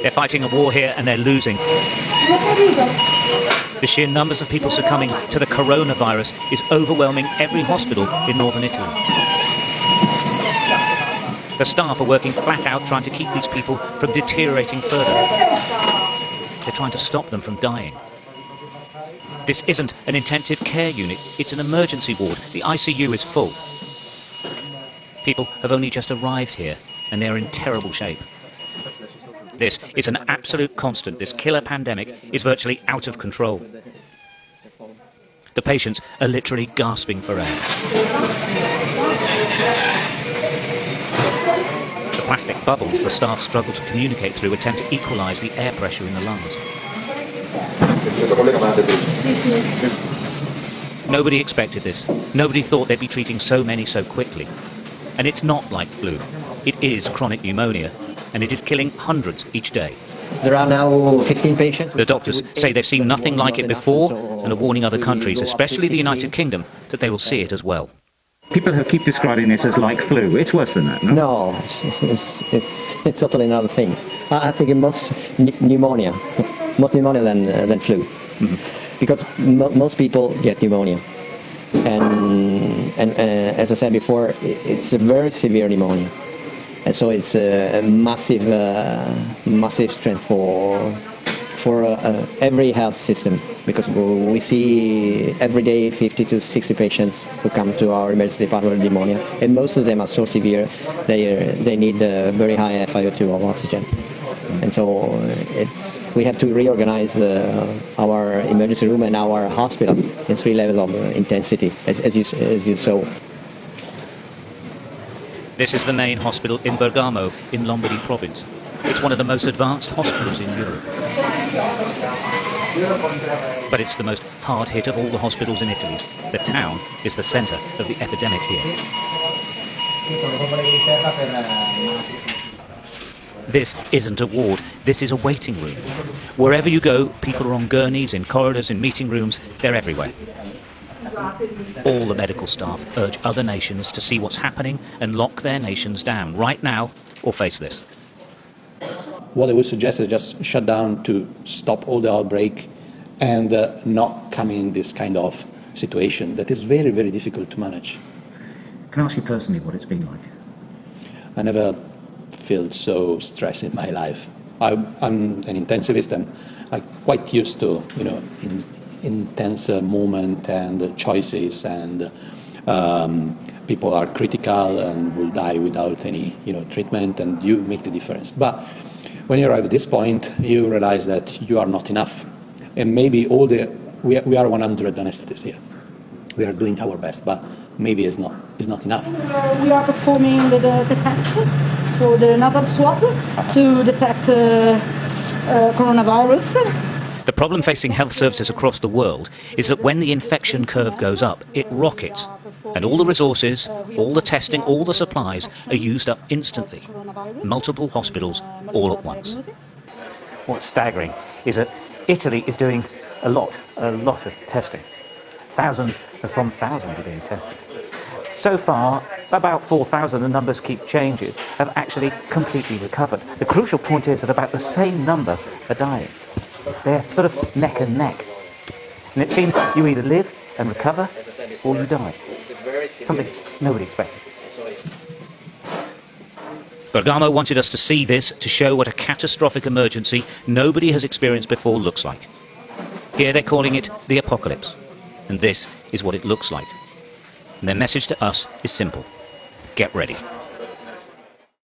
They're fighting a war here and they're losing. The sheer numbers of people succumbing to the coronavirus is overwhelming every hospital in northern Italy. The staff are working flat out trying to keep these people from deteriorating further. They're trying to stop them from dying. This isn't an intensive care unit, it's an emergency ward. The ICU is full. People have only just arrived here and they're in terrible shape. This is an absolute constant. This killer pandemic is virtually out of control. The patients are literally gasping for air. The plastic bubbles the staff struggle to communicate through attempt to equalise the air pressure in the lungs. Nobody expected this. Nobody thought they'd be treating so many so quickly. And it's not like flu. It is chronic pneumonia, and it is killing hundreds each day. There are now 15 patients. The doctors say they've seen nothing like it before and are warning other countries, especially the United Kingdom, that they will see it as well. People have keep describing this as like flu. It's worse than that, no? No, it's, it's, it's, it's totally another thing. I, I think it most pneumonia, more pneumonia than, uh, than flu. Mm-hmm. Because mo most people get pneumonia. And, and uh, as I said before, it's a very severe pneumonia. And so it's a, massive, uh, massive strength for for uh, uh, every health system. Because we see every day 50 to 60 patients who come to our emergency department with pneumonia, and most of them are so severe they they need a very high FiO2 of oxygen, and so it's we have to reorganize uh, our emergency room and our hospital in three levels of intensity, as, as you as you saw. This is the main hospital in Bergamo in Lombardy province. It's one of the most advanced hospitals in Europe. But it's the most hard hit of all the hospitals in Italy. The town is the centre of the epidemic here. This isn't a ward, this is a waiting room. Wherever you go, people are on gurneys, in corridors, in meeting rooms, they're everywhere. All the medical staff urge other nations to see what's happening and lock their nations down right now or face this. What I would suggest is just shut down to stop all the outbreak and uh, not come in this kind of situation that is very, very difficult to manage. Can I ask you personally what it's been like? I never felt so stressed in my life. I, am an intensivist. And I'm quite used to, you know, in, intense uh, moment and choices and um, people are critical and will die without any you know treatment and you make the difference. But when you arrive at this point you realize that you are not enough. And maybe all the we, we are 100 anesthetists here. We are doing our best but maybe it's not it's not enough. We are performing the, the, the test for the nasal swab to detect uh, uh, coronavirus the problem facing health services across the world is that when the infection curve goes up, it rockets. And all the resources, all the testing, all the supplies are used up instantly. Multiple hospitals all at once. What's staggering is that Italy is doing a lot, a lot of testing. Thousands upon thousands are being tested. So far, about 4,000, the numbers keep changing, have actually completely recovered. The crucial point is that about the same number are dying. They're sort of neck and neck. And it seems you either live and recover or you die. Something nobody expected. Bergamo wanted us to see this to show what a catastrophic emergency nobody has experienced before looks like. Here they're calling it the apocalypse. And this is what it looks like. And their message to us is simple. Get ready.